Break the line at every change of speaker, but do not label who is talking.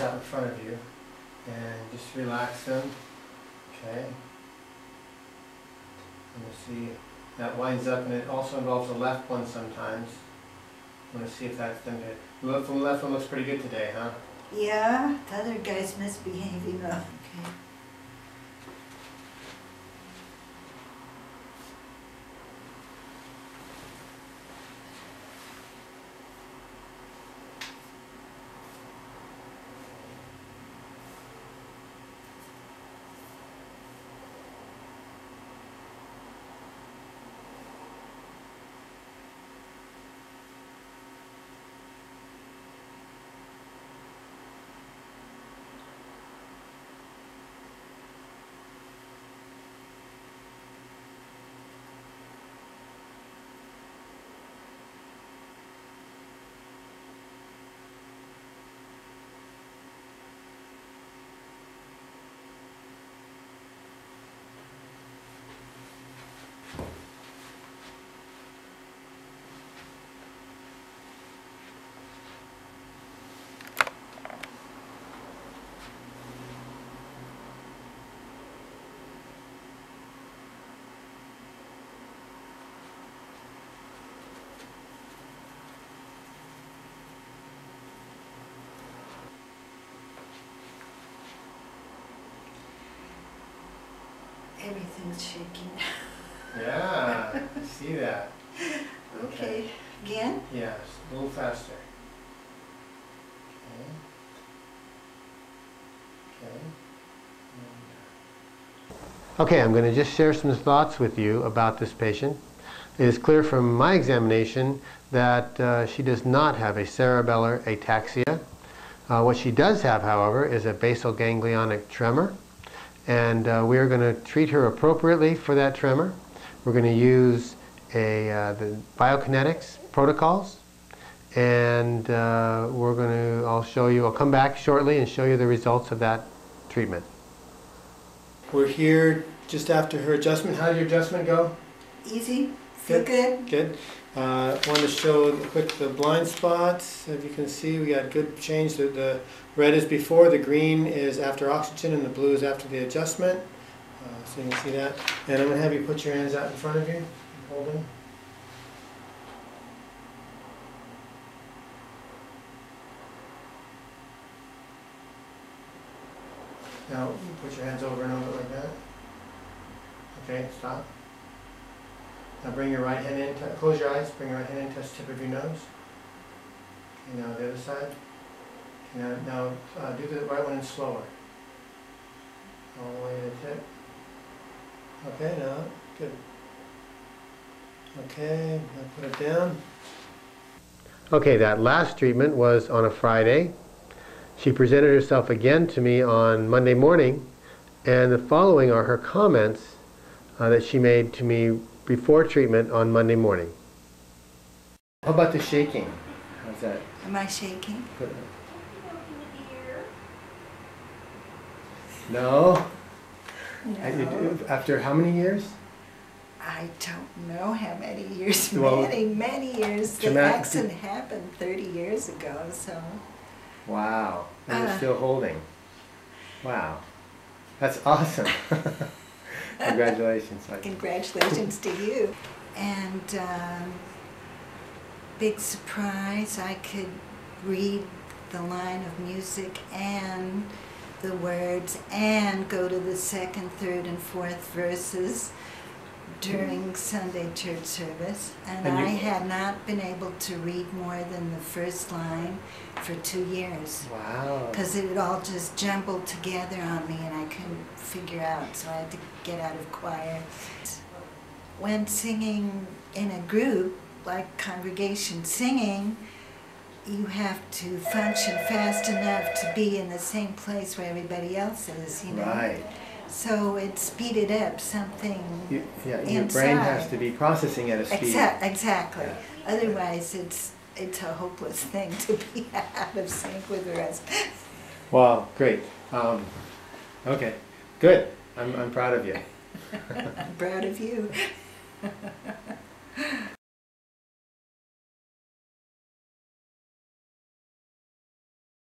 out in front of you and just relax them. Okay. Going to see that winds up and it also involves the left one sometimes. I'm going to see if that's done good. The left one, left one looks pretty good today, huh?
Yeah, the other guy's misbehaving. though. Okay. Everything's shaking.
Yeah, I see that.
Okay, again?
Yes, a little faster. Okay. Okay. Okay, I'm going to just share some thoughts with you about this patient. It is clear from my examination that uh, she does not have a cerebellar ataxia. Uh, what she does have, however, is a basal ganglionic tremor. And uh, we are going to treat her appropriately for that tremor. We're going to use a, uh, the biokinetics protocols. And uh, we're going to, I'll show you, I'll come back shortly and show you the results of that treatment. We're here just after her adjustment. How did your adjustment go?
Easy? Feel good?
Good. Uh, wanted to show quick the blind spots. If you can see, we got good change. The, the red is before, the green is after oxygen, and the blue is after the adjustment. Uh, so you can see that. And I'm going to have you put your hands out in front of you. Hold them. Now, put your hands over and over like that. Okay, stop. Now bring your right hand in, close your eyes, bring your right hand in, touch the tip of your nose. Okay, now the other side. Okay, now, now uh, do the right one in slower. All the way to the tip. Okay, now, good. Okay, now put it down. Okay, that last treatment was on a Friday. She presented herself again to me on Monday morning, and the following are her comments uh, that she made to me before treatment on Monday morning. How about the shaking? How's that?
Am I shaking?
No.
No.
do- After how many years?
I don't know how many years,
Well,
many, many years. The accident happened 30 years ago, so.
Wow. And you're
Uh.
still holding. Wow. That's awesome. Congratulations.
Congratulations to you. And um, big surprise, I could read the line of music and the words and go to the second, third, and fourth verses during Sunday church service. And,
And
I had not been able to read more than the first line for two years
Wow.
because it all just jumbled together on me and I couldn't figure out, so I had to get out of choir. When singing in a group, like congregation singing, you have to function fast enough to be in the same place where everybody else is, you know?
Right.
So it speeded up something.
You, yeah, your brain has to be processing at a speed.
Exact, exactly.
Yeah.
Otherwise, it's it's a hopeless thing to be out of sync with the rest.
Wow, great. Um, okay, good. I'm, I'm proud of you.
I'm proud of you.